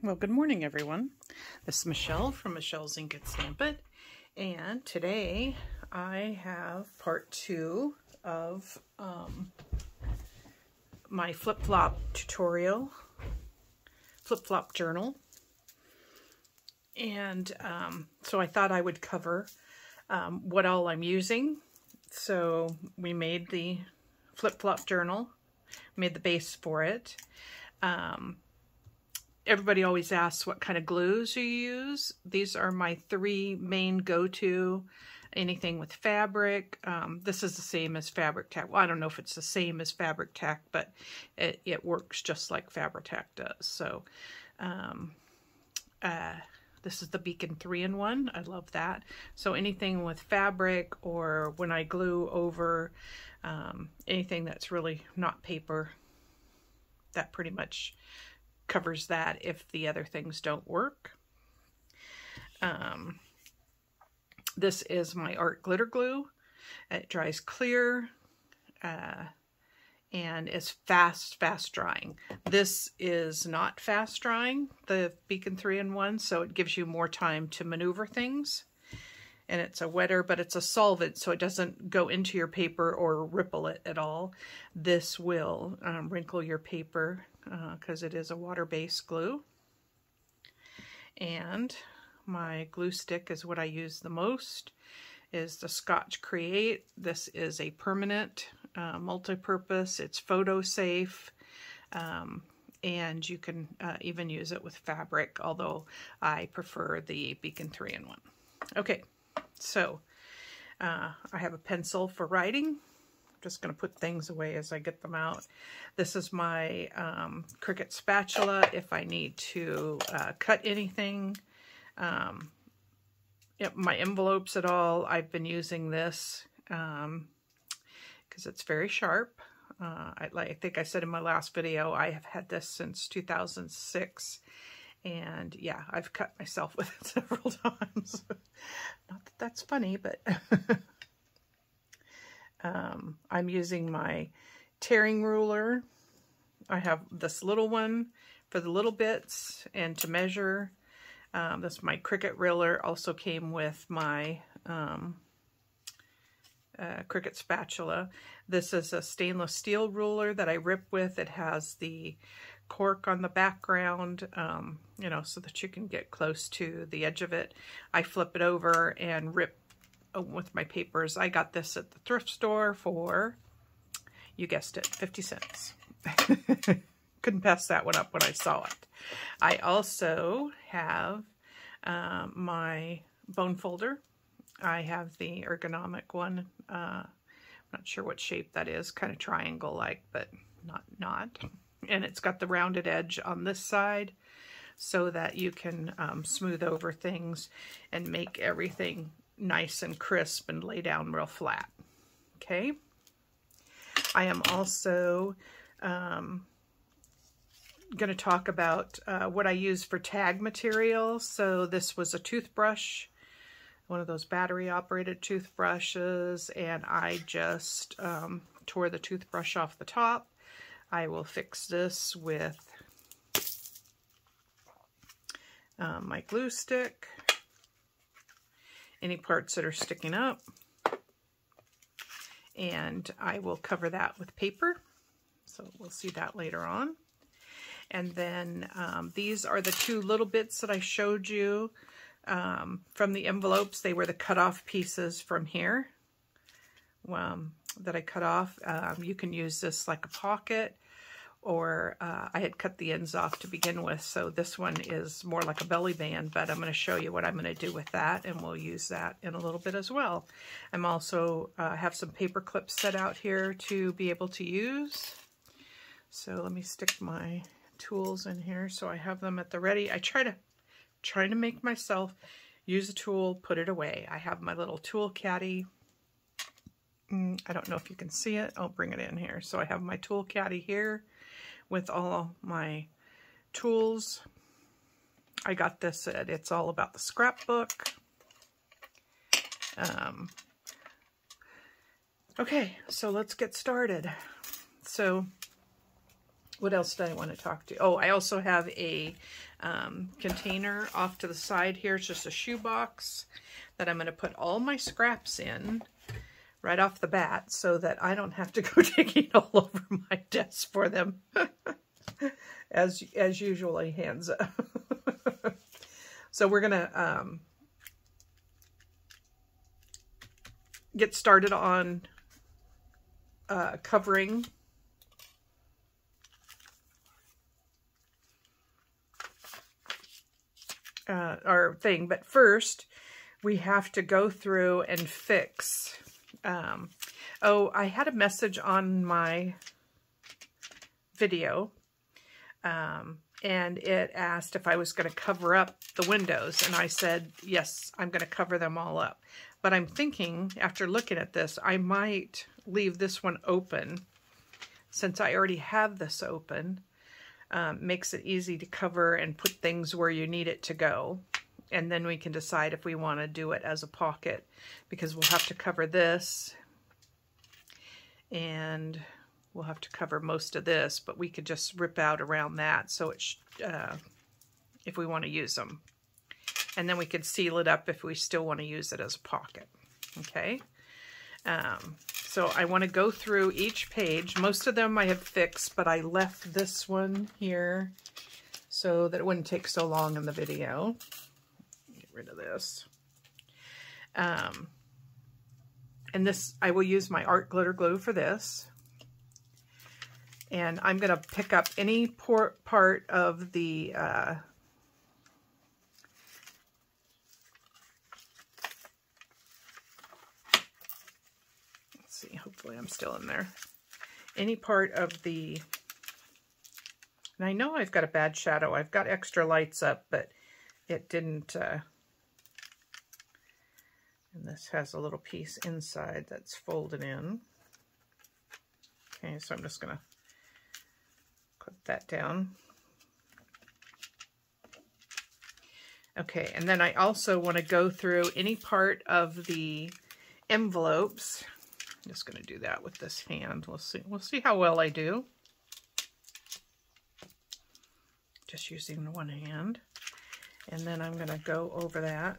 Well, good morning, everyone. This is Michele from Michele's Ink and Stamp It, and today I have part two of um, my flip-flop tutorial, flip-flop journal. And um, so I thought I would cover um, what all I'm using. So we made the flip-flop journal, made the base for it. Um, everybody always asks what kind of glues you use. These are my three main go-to. Anything with fabric. Um, this is the same as Fabri-Tac. Well, I don't know if it's the same as Fabri-Tac, but it, it works just like Fabri-Tac does. So um, uh, this is the Beacon 3-in-1. I love that. So anything with fabric or when I glue over um, anything that's really not paper, that pretty much covers that if the other things don't work. Um, this is my art glitter glue. It dries clear uh, and is fast, fast drying. This is not fast drying, the Beacon 3-in-1, so it gives you more time to maneuver things. And it's a wetter, but it's a solvent, so it doesn't go into your paper or ripple it at all. This will um, wrinkle your paper because uh, it is a water-based glue. And my glue stick is what I use the most, is the Scotch Create. This is a permanent uh, multi-purpose. It's photo safe. Um, and you can uh, even use it with fabric, although I prefer the Beacon 3-in-1. Okay, so uh, I have a pencil for writing just going to put things away as I get them out. This is my um, Cricut spatula if I need to uh, cut anything. Um, yep, my envelopes at all, I've been using this because um, it's very sharp. Uh, I, like, I think I said in my last video, I have had this since 2006. And yeah, I've cut myself with it several times. Not that that's funny, but Um, I'm using my tearing ruler. I have this little one for the little bits and to measure. Um, this my Cricut ruler also came with my um, uh, Cricut spatula. This is a stainless steel ruler that I rip with. It has the cork on the background, um, you know, so that you can get close to the edge of it. I flip it over and rip with my papers. I got this at the thrift store for, you guessed it, 50 cents. Couldn't pass that one up when I saw it. I also have um, my bone folder. I have the ergonomic one. Uh, I'm not sure what shape that is, kind of triangle-like, but not not. And it's got the rounded edge on this side so that you can um, smooth over things and make everything nice and crisp and lay down real flat. Okay. I am also um, going to talk about uh, what I use for tag material. So this was a toothbrush, one of those battery operated toothbrushes, and I just um, tore the toothbrush off the top. I will fix this with um, my glue stick any parts that are sticking up. And I will cover that with paper. So we'll see that later on. And then um, these are the two little bits that I showed you um, from the envelopes. They were the cut off pieces from here um, that I cut off. Um, you can use this like a pocket or uh, I had cut the ends off to begin with, so this one is more like a belly band, but I'm going to show you what I'm going to do with that, and we'll use that in a little bit as well. I'm also uh, have some paper clips set out here to be able to use. So let me stick my tools in here so I have them at the ready. I try to try to make myself use a tool, put it away. I have my little tool caddy. Mm, I don't know if you can see it. I'll bring it in here. So I have my tool caddy here with all my tools. I got this at It's All About the Scrapbook. Um, okay, so let's get started. So what else did I want to talk to? Oh, I also have a um, container off to the side here. It's just a shoe box that I'm going to put all my scraps in right off the bat so that I don't have to go digging all over my desk for them. as as usually hands up. so we're going to um, get started on uh, covering uh, our thing. But first, we have to go through and fix. Um, oh, I had a message on my video, um, and it asked if I was going to cover up the windows, and I said, yes, I'm going to cover them all up. But I'm thinking, after looking at this, I might leave this one open, since I already have this open, um, makes it easy to cover and put things where you need it to go. And then we can decide if we want to do it as a pocket because we'll have to cover this and we'll have to cover most of this, but we could just rip out around that so it's uh, if we want to use them. And then we could seal it up if we still want to use it as a pocket. Okay. Um, so I want to go through each page. Most of them I have fixed, but I left this one here so that it wouldn't take so long in the video. Rid of this. Um, and this, I will use my art glitter glue for this. And I'm going to pick up any part of the uh, let's see, Hopefully I'm still in there. Any part of the, and I know I've got a bad shadow. I've got extra lights up, but it didn't, uh, and this has a little piece inside that's folded in. Okay, so I'm just going to put that down. Okay, and then I also want to go through any part of the envelopes I'm just going to do that with this hand. We'll see. We'll see how well I do. Just using one hand. And then I'm going to go over that.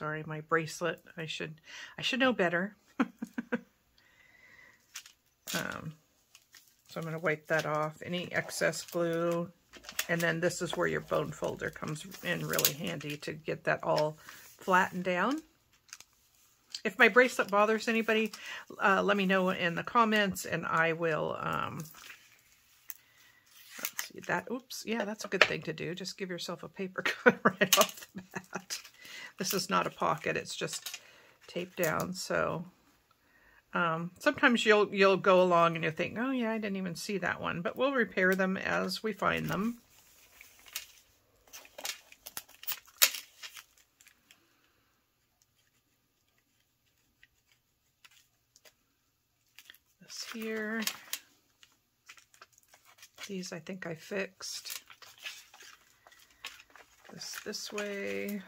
Sorry, my bracelet. I should I should know better. um, so I'm going to wipe that off. Any excess glue. And then this is where your bone folder comes in really handy to get that all flattened down. If my bracelet bothers anybody, uh, let me know in the comments and I will, um, that, oops, yeah, that's a good thing to do. Just give yourself a paper cut right off the bat. This is not a pocket, it's just taped down, so um, sometimes you'll you'll go along and you'll think, oh yeah, I didn't even see that one, but we'll repair them as we find them. This here. These I think I fixed. This this way.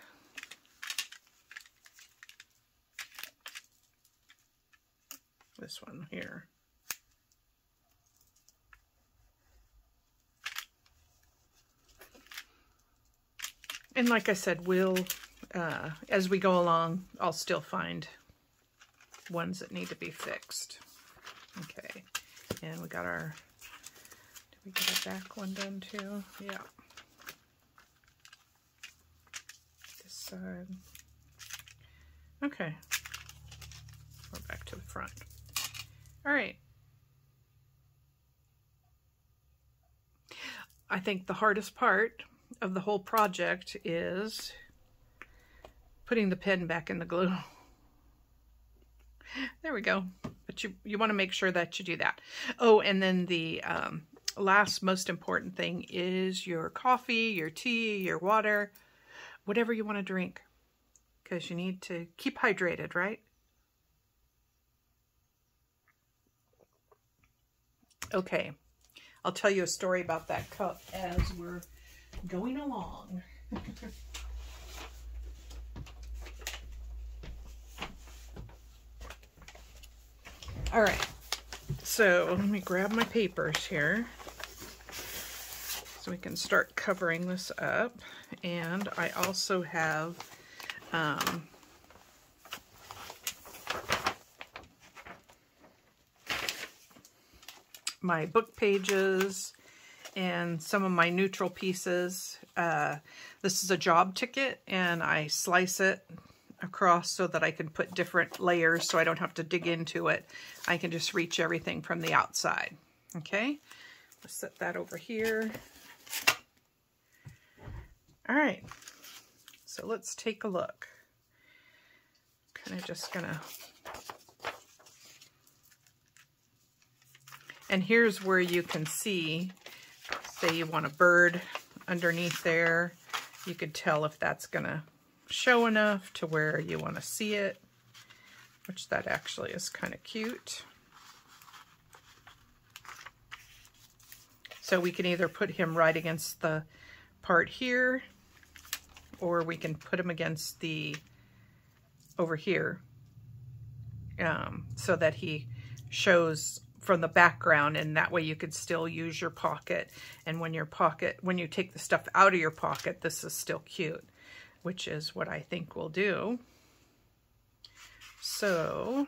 This one here. And like I said, we'll, uh, as we go along, I'll still find ones that need to be fixed. Okay, and we got our, did we get our back one done too? Yeah. This side. Okay. We're back to the front. All right. I think the hardest part of the whole project is putting the pen back in the glue. There we go but you, you want to make sure that you do that. Oh, and then the um, last most important thing is your coffee, your tea, your water, whatever you want to drink, because you need to keep hydrated, right? Okay, I'll tell you a story about that cup as we're going along. All right, so let me grab my papers here so we can start covering this up. And I also have um, my book pages and some of my neutral pieces. Uh, this is a job ticket and I slice it across so that I can put different layers so I don't have to dig into it. I can just reach everything from the outside. Okay, let's set that over here. All right, so let's take a look. Kind of just gonna And here's where you can see, say you want a bird underneath there. You could tell if that's going to show enough to where you want to see it, which that actually is kind of cute. So we can either put him right against the part here, or we can put him against the, over here, um, so that he shows from the background and that way you could still use your pocket. And when your pocket when you take the stuff out of your pocket this is still cute which is what I think we'll do. So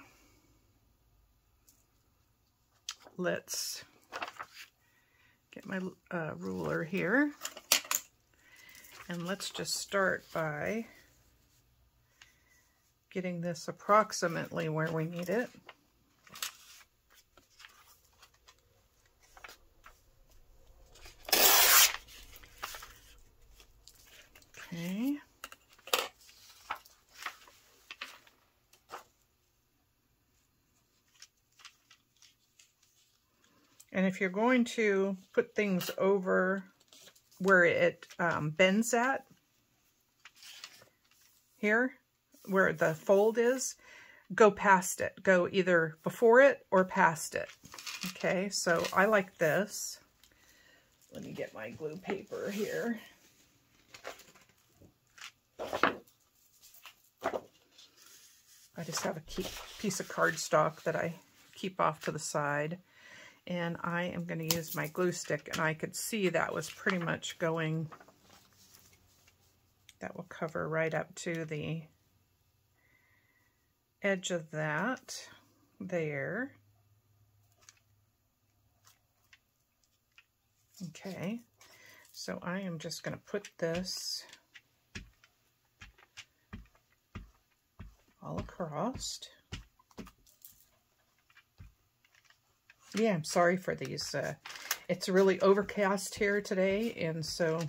let's get my uh, ruler here. And let's just start by getting this approximately where we need it Okay. And if you're going to put things over where it um, bends at, here, where the fold is, go past it. Go either before it or past it. Okay, so I like this. Let me get my glue paper here. I just have a piece of cardstock that I keep off to the side. And I am going to use my glue stick. And I could see that was pretty much going, that will cover right up to the edge of that there. Okay, so I am just going to put this all across. Yeah, I'm sorry for these. Uh, it's really overcast here today, and so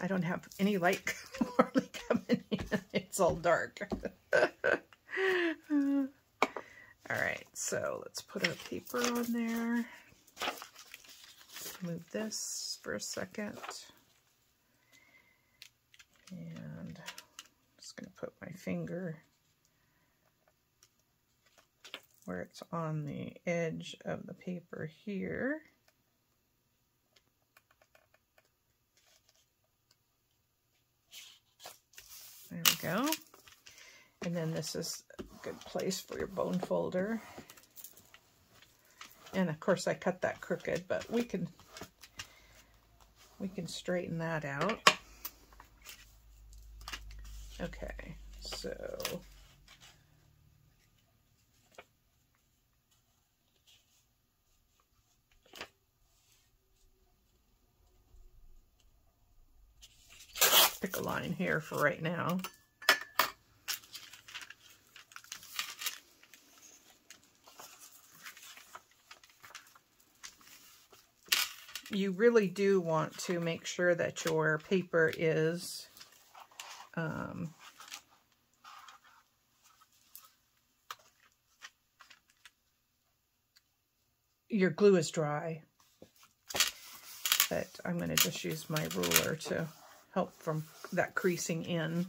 I don't have any light coming in. It's all dark. all right, so let's put our paper on there. Move this for a second. And going to put my finger where it's on the edge of the paper here. There we go. And then this is a good place for your bone folder. And of course I cut that crooked, but we can we can straighten that out. Okay, so pick a line here for right now. You really do want to make sure that your paper is um, your glue is dry, but I'm going to just use my ruler to help from that creasing in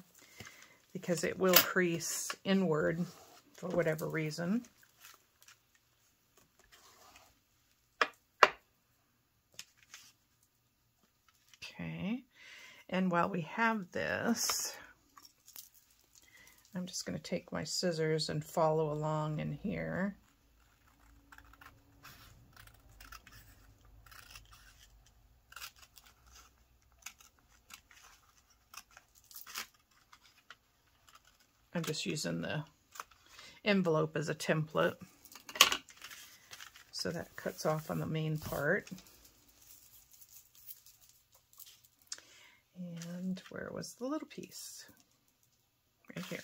because it will crease inward for whatever reason. And while we have this, I'm just going to take my scissors and follow along in here. I'm just using the envelope as a template. So that cuts off on the main part. And where was the little piece? Right here.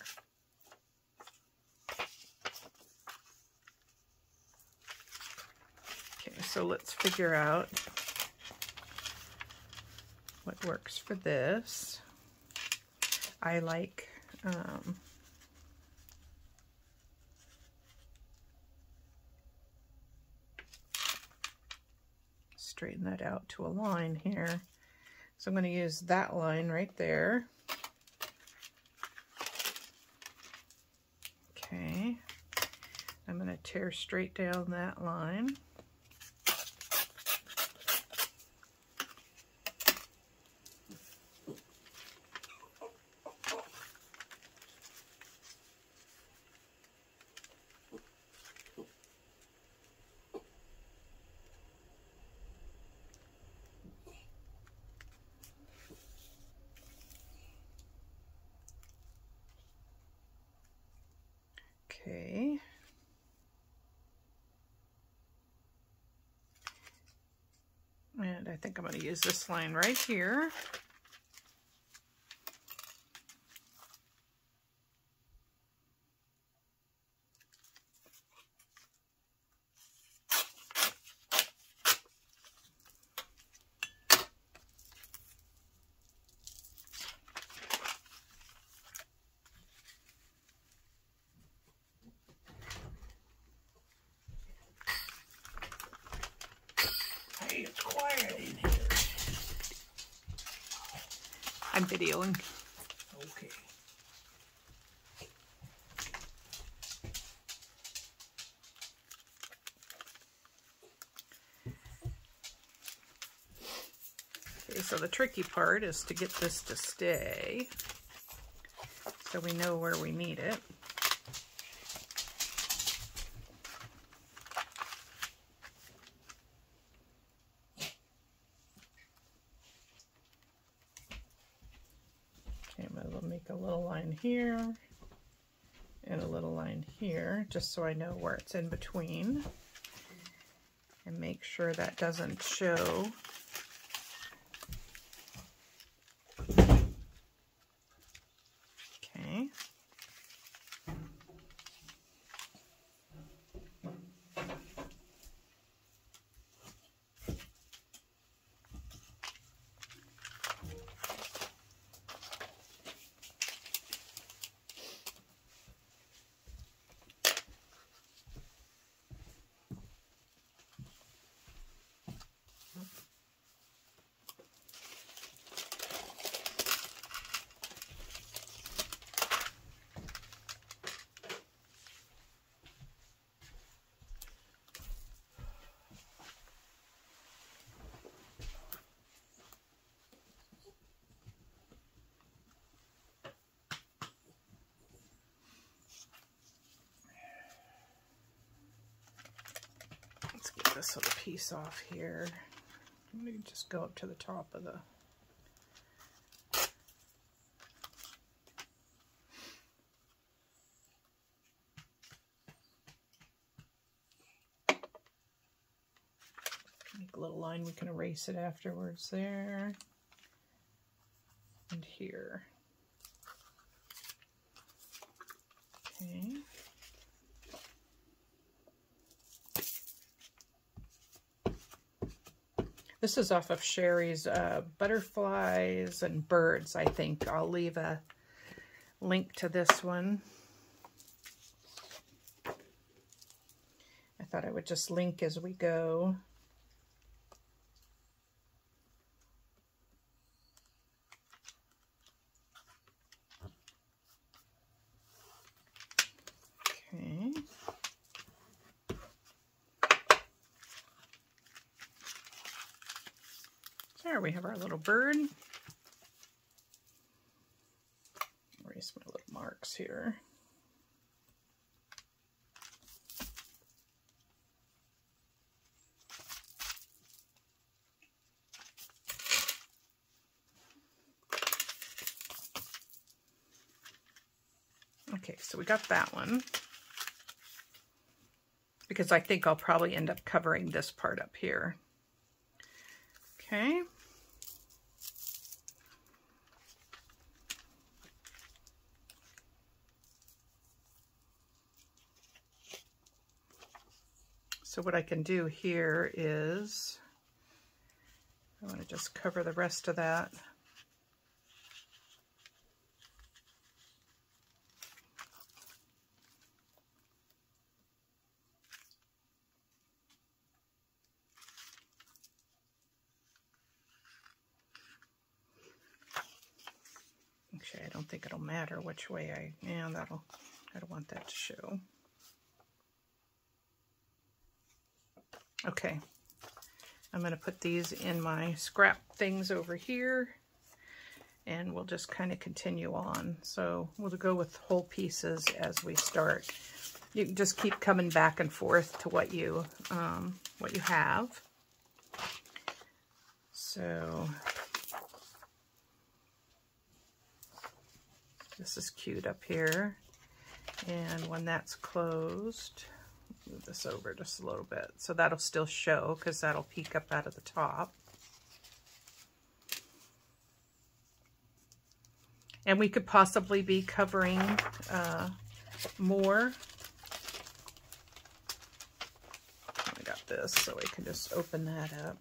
Okay, so let's figure out what works for this. I like um, straighten that out to a line here. So I'm going to use that line right there. Okay. I'm going to tear straight down that line. Okay. And I think I'm going to use this line right here. I'm videoing. Okay. Okay, so the tricky part is to get this to stay so we know where we need it. Okay, I'm going to make a little line here and a little line here just so I know where it's in between and make sure that doesn't show this little piece off here. Let me just go up to the top of the Make a little line, we can erase it afterwards there. And here. Okay. This is off of Sherry's uh, Butterflies and Birds, I think. I'll leave a link to this one. I thought I would just link as we go. There we have our little bird. Erase my little marks here. Okay, so we got that one. Because I think I'll probably end up covering this part up here. Okay. So what I can do here is, I want to just cover the rest of that. Actually, I don't think it'll matter which way I, yeah, that'll, I don't want that to show. Okay, I'm going to put these in my scrap things over here and we'll just kind of continue on. So we'll go with whole pieces as we start. You can just keep coming back and forth to what you um, what you have. So this is cute up here. And when that's closed, move this over just a little bit. So that'll still show because that'll peek up out of the top. And we could possibly be covering uh, more. I got this so we can just open that up.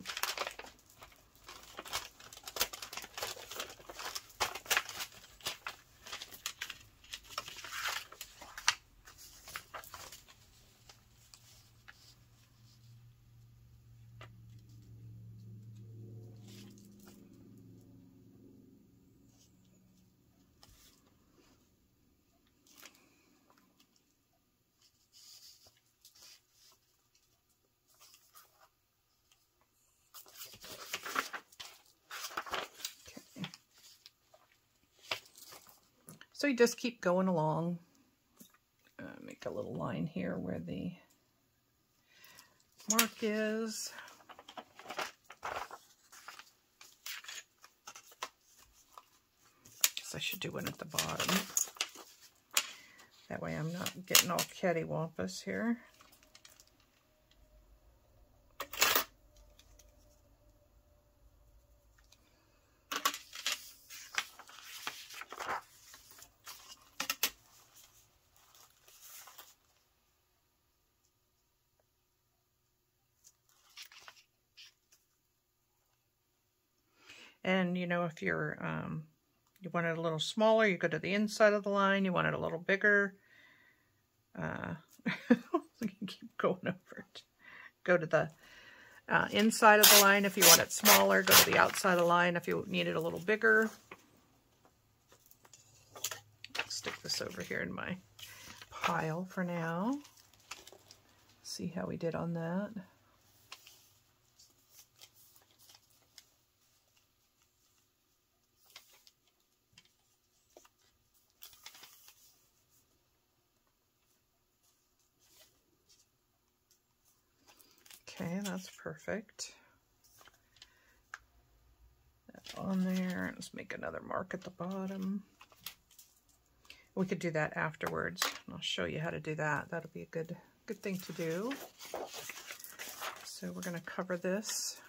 So you just keep going along. Uh, make a little line here where the mark is. Guess I should do one at the bottom. That way I'm not getting all cattywampus here. And, you know, if you're, um, you want it a little smaller, you go to the inside of the line. You want it a little bigger. Uh, keep going over it. Go to the uh, inside of the line if you want it smaller. Go to the outside of the line if you need it a little bigger. Stick this over here in my pile for now. See how we did on that. Okay, that's perfect. That on there. Let's make another mark at the bottom. We could do that afterwards. I'll show you how to do that. That'll be a good good thing to do. So we're going to cover this.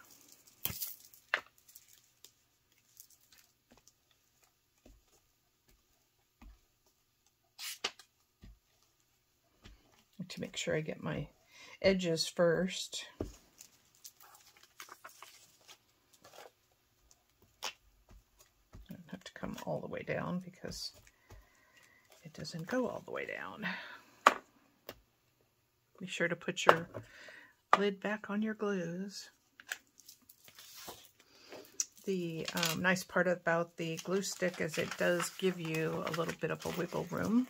To make sure I get my edges first. I don't have to come all the way down because it doesn't go all the way down. Be sure to put your lid back on your glues. The um, nice part about the glue stick is it does give you a little bit of a wiggle room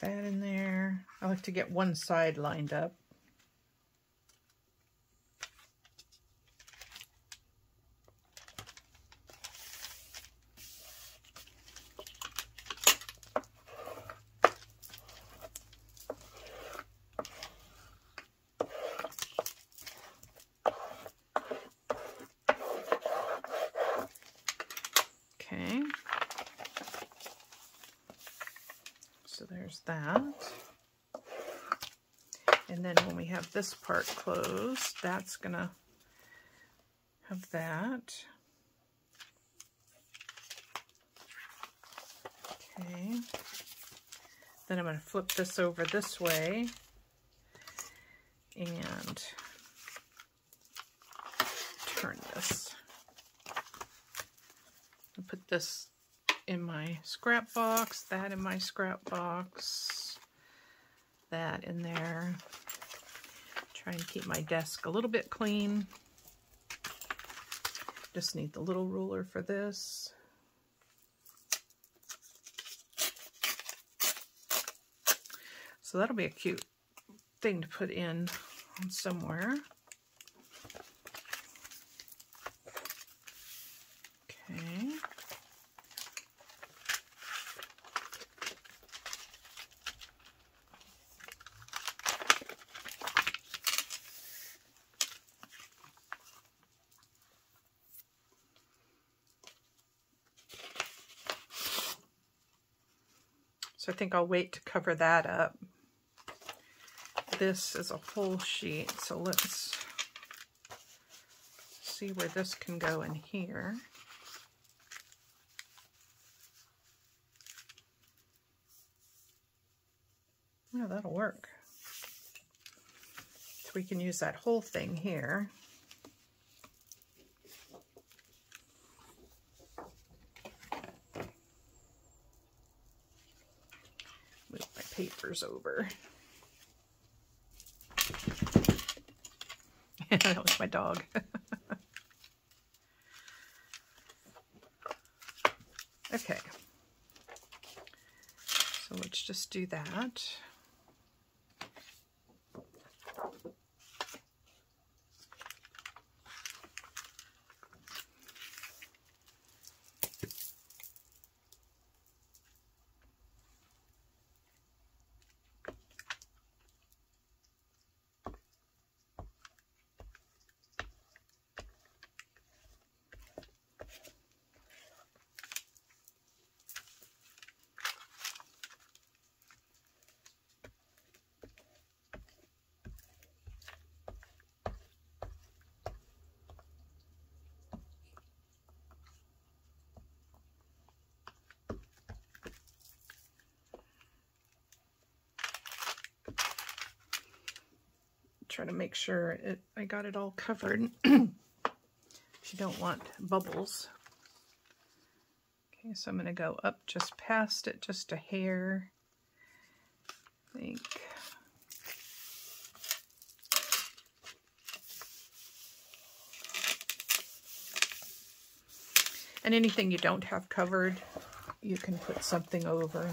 that in there. I like to get one side lined up. So there's that. And then when we have this part closed, that's going to have that. Okay. Then I'm going to flip this over this way and turn this. I put this in my scrap box, that in my scrap box, that in there. Try and keep my desk a little bit clean. Just need the little ruler for this. So that'll be a cute thing to put in somewhere. Okay. So I think I'll wait to cover that up this is a whole sheet, so let's see where this can go in here. Yeah, that'll work. So we can use that whole thing here. Move my papers over. that was my dog. okay. So let's just do that. Try to make sure it I got it all covered. you don't want bubbles. Okay, so I'm going to go up just past it, just a hair. I think. And anything you don't have covered, you can put something over.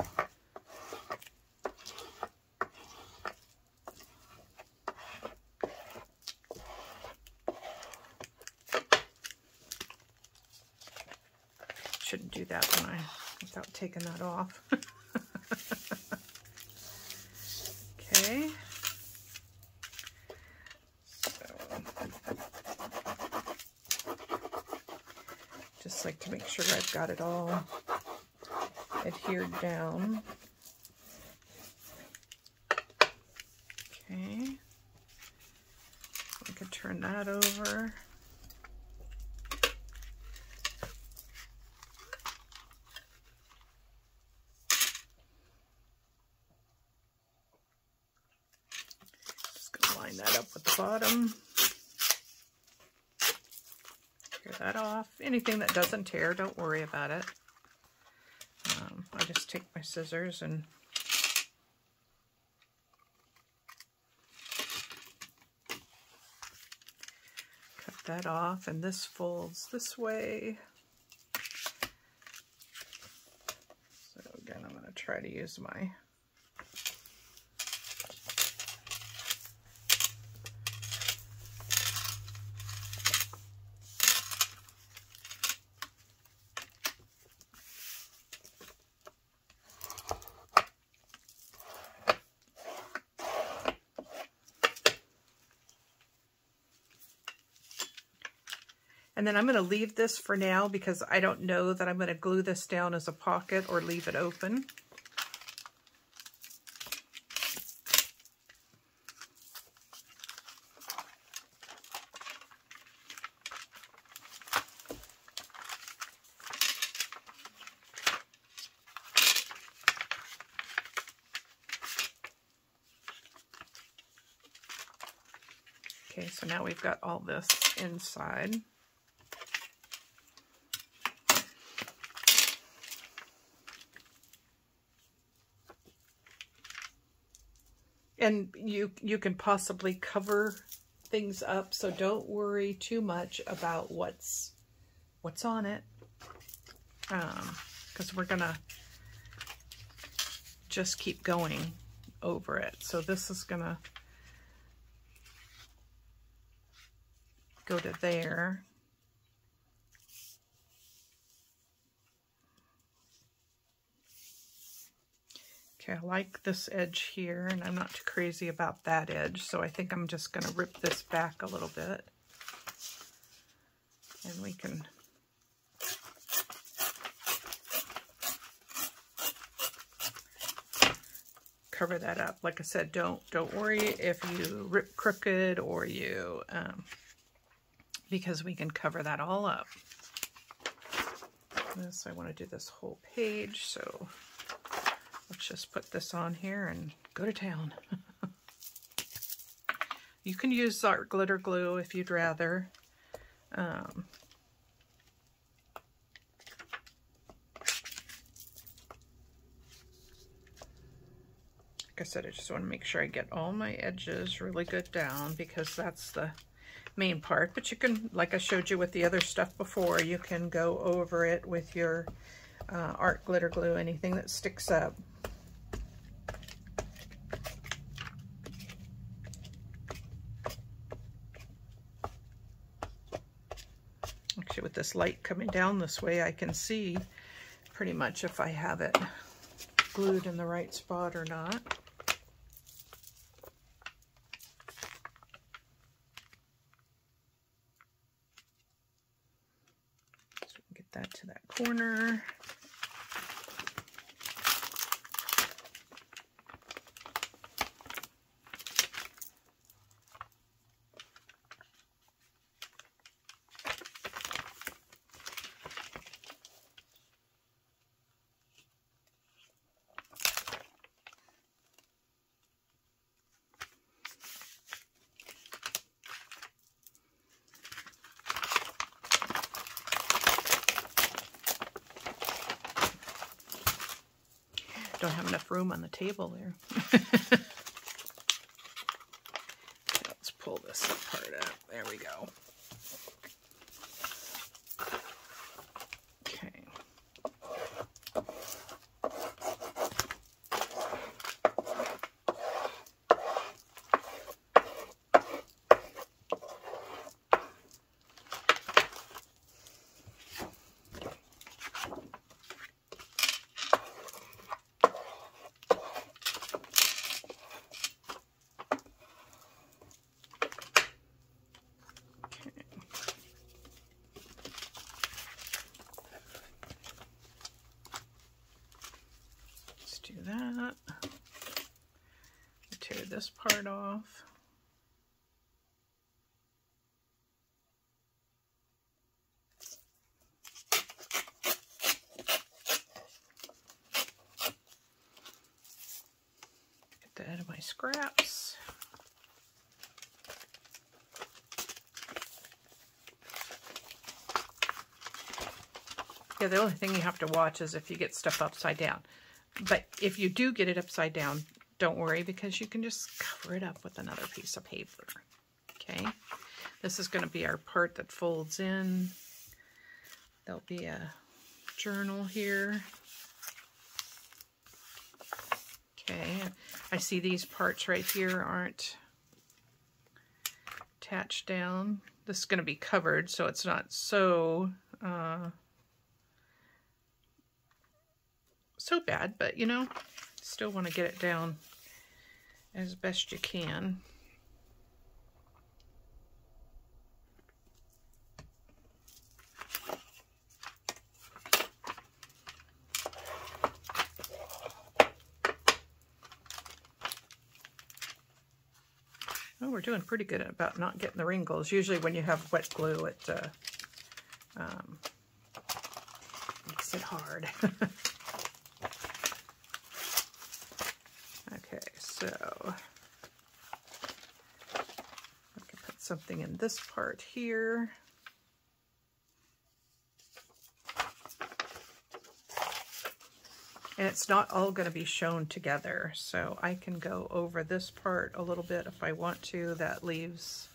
Taking that off. okay. So, just like to make sure I've got it all adhered down. Okay. I could turn that over. bottom. Tear that off. Anything that doesn't tear, don't worry about it. Um, I just take my scissors and cut that off. And this folds this way. So again, I'm going to try to use my And then I'm going to leave this for now because I don't know that I'm going to glue this down as a pocket or leave it open. Okay, so now we've got all this inside. And you you can possibly cover things up, so don't worry too much about what's what's on it. Um, because we're gonna just keep going over it. So this is gonna go to there. Okay, I like this edge here, and I'm not too crazy about that edge, so I think I'm just going to rip this back a little bit. And we can cover that up. Like I said, don't don't worry if you rip crooked or you, um, because we can cover that all up. This, I want to do this whole page, so let's just put this on here and go to town. you can use art glitter glue if you'd rather. Um, like I said, I just want to make sure I get all my edges really good down because that's the main part. But you can, like I showed you with the other stuff before, you can go over it with your uh, art glitter glue, anything that sticks up. Actually, with this light coming down this way, I can see pretty much if I have it glued in the right spot or not. Get that to that corner. Don't have enough room on the table there. Let's pull this part up. There we go. this part off. Get that out of my scraps. Yeah, the only thing you have to watch is if you get stuff upside down. But if you do get it upside down, don't worry because you can just cover it up with another piece of paper. Okay, this is going to be our part that folds in. There'll be a journal here. Okay, I see these parts right here aren't attached down. This is going to be covered so it's not so uh, so bad, but you know, still want to get it down as best you can. Oh, we're doing pretty good about not getting the wrinkles. Usually when you have wet glue, it uh, um, makes it hard. something in this part here. And it's not all going to be shown together, so I can go over this part a little bit if I want to. That leaves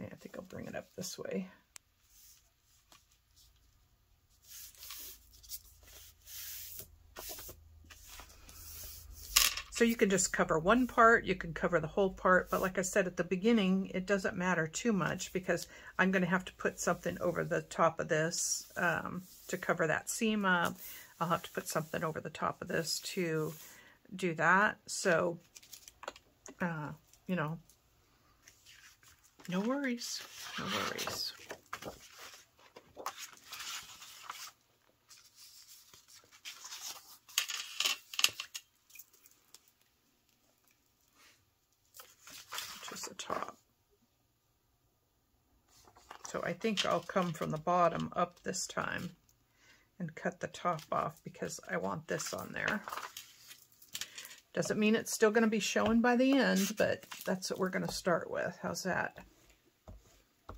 I think I'll bring it up this way. So you can just cover one part, you can cover the whole part, but like I said at the beginning, it doesn't matter too much because I'm going to have to put something over the top of this um, to cover that seam up. I'll have to put something over the top of this to do that. So, uh, you know, no worries, no worries. Just the top. So I think I'll come from the bottom up this time and cut the top off because I want this on there. Doesn't mean it's still going to be showing by the end, but that's what we're going to start with. How's that?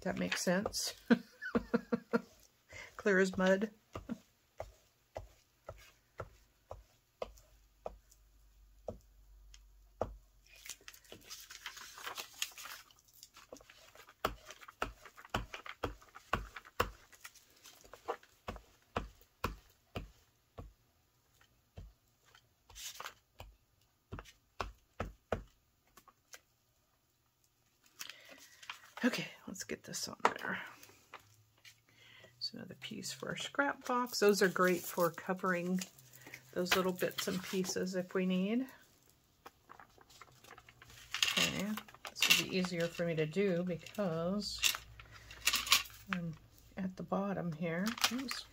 that makes sense. Clear as mud. Okay, let's get this on there. It's another piece for our scrap box. Those are great for covering those little bits and pieces if we need. Okay, this will be easier for me to do because I'm at the bottom here. Oops.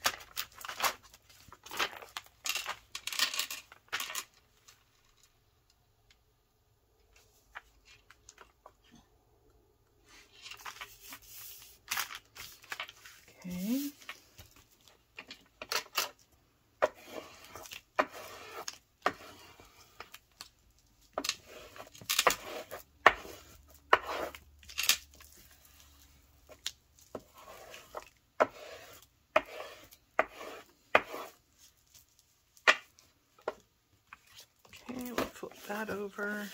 That over.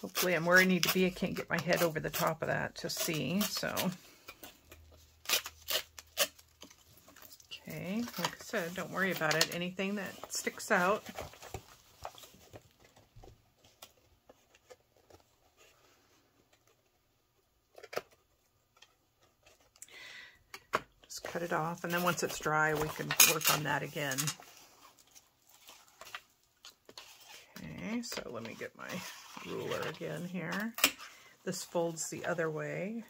Hopefully I'm where I need to be. I can't get my head over the top of that to see, so. Okay, like I said, don't worry about it. Anything that sticks out, cut it off. And then once it's dry, we can work on that again. Okay, so let me get my ruler again here. This folds the other way.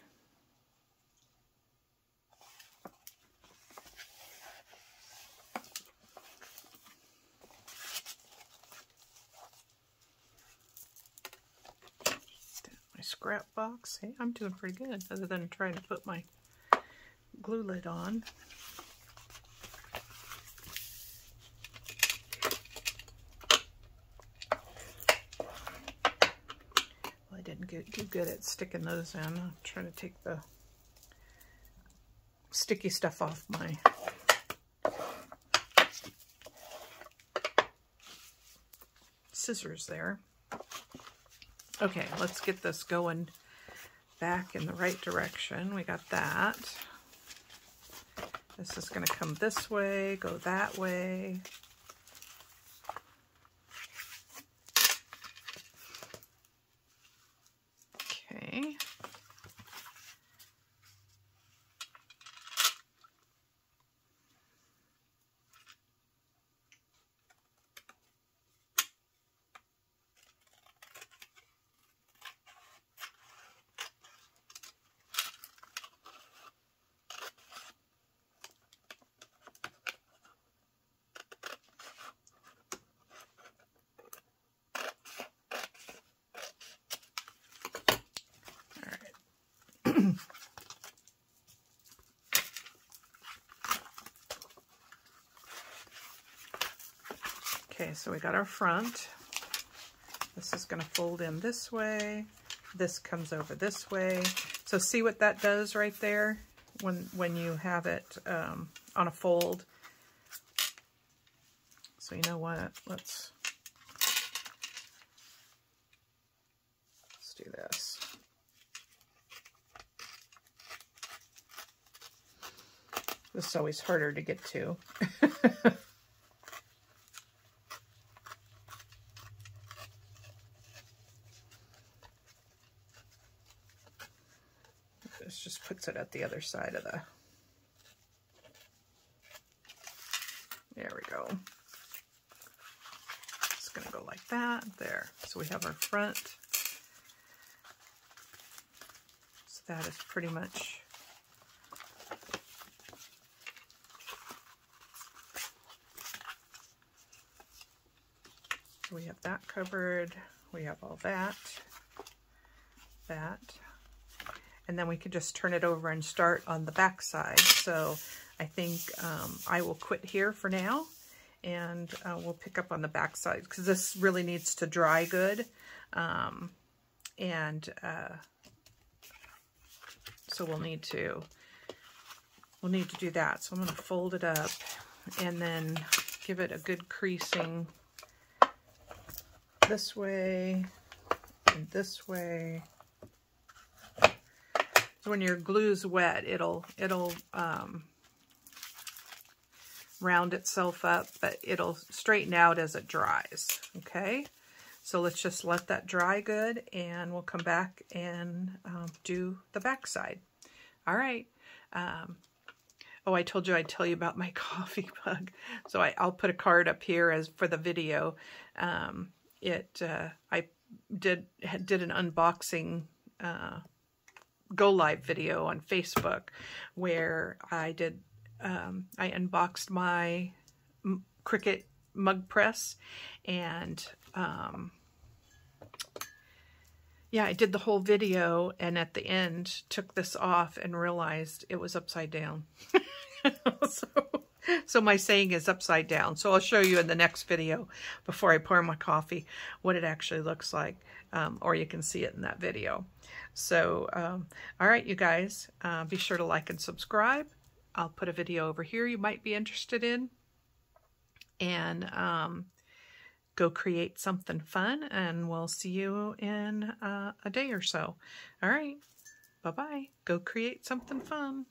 My scrap box. Hey, I'm doing pretty good other than trying to put my glue lid on. Well, I didn't get too good at sticking those in. I'm trying to take the sticky stuff off my scissors there. Okay, let's get this going back in the right direction. We got that. This is going to come this way, go that way. So we got our front. This is going to fold in this way. This comes over this way. So see what that does right there when, when you have it um, on a fold. So you know what? Let's, let's do this. This is always harder to get to. this just puts it at the other side of the... There we go. It's going to go like that. There. So we have our front. So that is pretty much we have that covered. We have all that, that. And then we can just turn it over and start on the back side. So I think um, I will quit here for now and uh, we'll pick up on the back side because this really needs to dry good. Um, and uh, so we'll need to, we'll need to do that. So I'm going to fold it up and then give it a good creasing this way and this way. When your glue's wet, it'll it'll um, round itself up, but it'll straighten out as it dries. Okay, so let's just let that dry good, and we'll come back and um, do the back side. All right. Um, oh, I told you I'd tell you about my coffee mug. So I, will put a card up here as for the video. Um, it uh, I did did an unboxing uh, go live video on Facebook where I did um, I unboxed my Cricut mug press and um, yeah, I did the whole video and at the end took this off and realized it was upside down. so so my saying is upside down. So I'll show you in the next video before I pour my coffee what it actually looks like. Um, or you can see it in that video. So, um, all right, you guys, uh, be sure to like and subscribe. I'll put a video over here you might be interested in. And um, go create something fun. And we'll see you in uh, a day or so. All right. Bye-bye. Go create something fun.